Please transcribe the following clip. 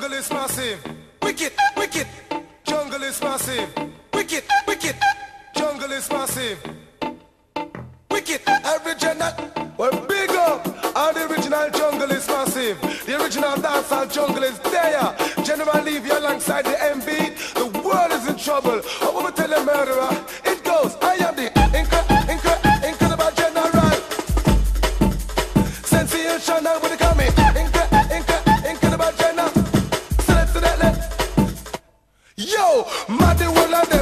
Jungle is massive. Wicked, wicked. Jungle is massive. Wicked, wicked. Jungle is massive. Wicked, original. Well, big up. All the original jungle is massive. The original dancehall jungle is there. General Levy alongside the M-Beat. The world is in trouble. I want to tell a murderer. It goes. I am the incre- incre- incredible general. Sensational when they come Yo, mad the